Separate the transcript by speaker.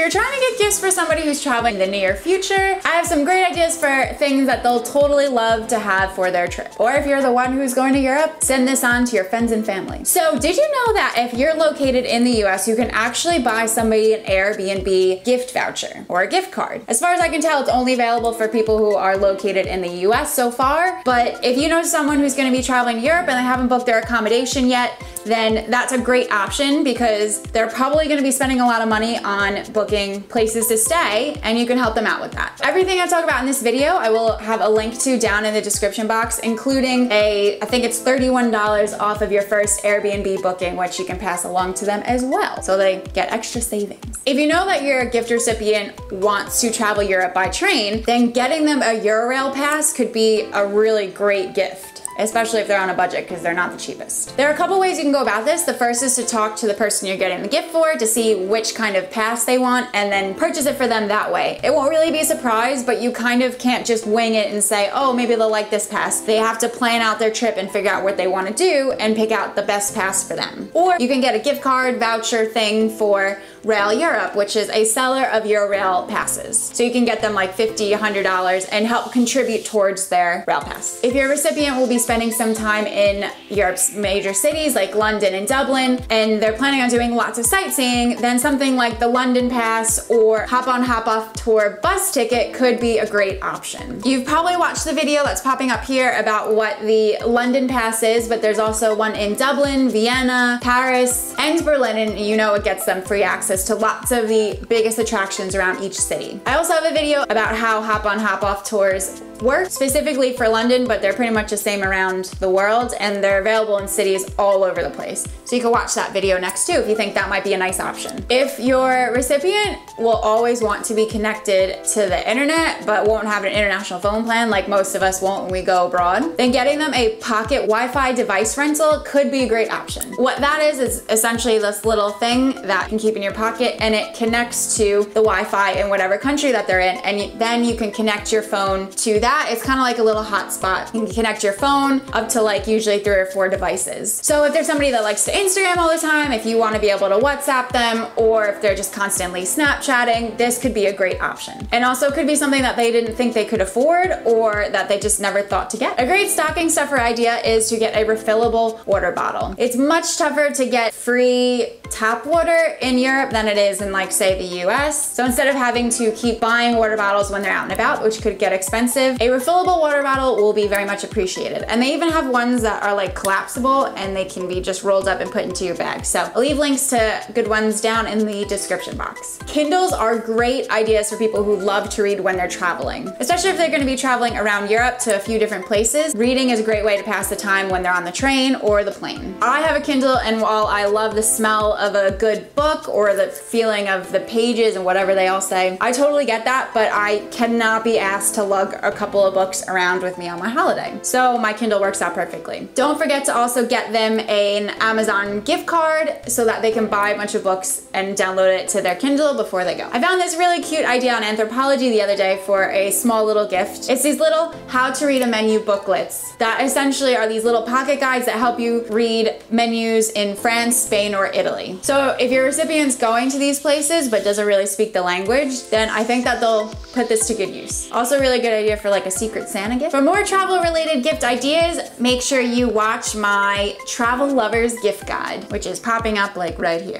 Speaker 1: you're trying to get gifts for somebody who's traveling in the near future, I have some great ideas for things that they'll totally love to have for their trip. Or if you're the one who's going to Europe, send this on to your friends and family. So did you know that if you're located in the US, you can actually buy somebody an Airbnb gift voucher or a gift card? As far as I can tell, it's only available for people who are located in the US so far. But if you know someone who's gonna be traveling to Europe and they haven't booked their accommodation yet, then that's a great option because they're probably gonna be spending a lot of money on booking places to stay and you can help them out with that. Everything I talk about in this video, I will have a link to down in the description box, including a, I think it's $31 off of your first Airbnb booking, which you can pass along to them as well. So they get extra savings. If you know that your gift recipient wants to travel Europe by train, then getting them a Eurail pass could be a really great gift especially if they're on a budget because they're not the cheapest. There are a couple ways you can go about this. The first is to talk to the person you're getting the gift for to see which kind of pass they want and then purchase it for them that way. It won't really be a surprise, but you kind of can't just wing it and say, oh, maybe they'll like this pass. They have to plan out their trip and figure out what they want to do and pick out the best pass for them. Or you can get a gift card voucher thing for Rail Europe, which is a seller of Eurail passes. So you can get them like $50, $100 and help contribute towards their rail pass. If your recipient will be spending some time in Europe's major cities like London and Dublin, and they're planning on doing lots of sightseeing, then something like the London Pass or Hop on Hop Off Tour bus ticket could be a great option. You've probably watched the video that's popping up here about what the London Pass is, but there's also one in Dublin, Vienna, Paris, and Berlin, and you know it gets them free access access to lots of the biggest attractions around each city. I also have a video about how hop on hop off tours work specifically for London, but they're pretty much the same around the world and they're available in cities all over the place. So you can watch that video next too if you think that might be a nice option. If your recipient will always want to be connected to the internet but won't have an international phone plan like most of us won't when we go abroad, then getting them a pocket Wi-Fi device rental could be a great option. What that is is essentially this little thing that you can keep in your pocket and it connects to the Wi-Fi in whatever country that they're in and then you can connect your phone to that that, it's kind of like a little hotspot. You can connect your phone up to like usually three or four devices. So if there's somebody that likes to Instagram all the time, if you want to be able to WhatsApp them, or if they're just constantly Snapchatting, this could be a great option. And also could be something that they didn't think they could afford or that they just never thought to get. A great stocking stuffer idea is to get a refillable water bottle. It's much tougher to get free tap water in Europe than it is in like say the US. So instead of having to keep buying water bottles when they're out and about, which could get expensive, a refillable water bottle will be very much appreciated. And they even have ones that are like collapsible and they can be just rolled up and put into your bag. So I'll leave links to good ones down in the description box. Kindles are great ideas for people who love to read when they're traveling, especially if they're gonna be traveling around Europe to a few different places. Reading is a great way to pass the time when they're on the train or the plane. I have a Kindle and while I love the smell of a good book or the feeling of the pages and whatever they all say, I totally get that, but I cannot be asked to lug a couple of books around with me on my holiday. So my Kindle works out perfectly. Don't forget to also get them an Amazon gift card so that they can buy a bunch of books and download it to their Kindle before they go. I found this really cute idea on Anthropologie the other day for a small little gift. It's these little how to read a menu booklets that essentially are these little pocket guides that help you read menus in France, Spain, or Italy. So if your recipient's going to these places but doesn't really speak the language, then I think that they'll put this to good use. Also really good idea for like a Secret Santa gift. For more travel related gift ideas, make sure you watch my Travel Lovers gift guide, which is popping up like right here.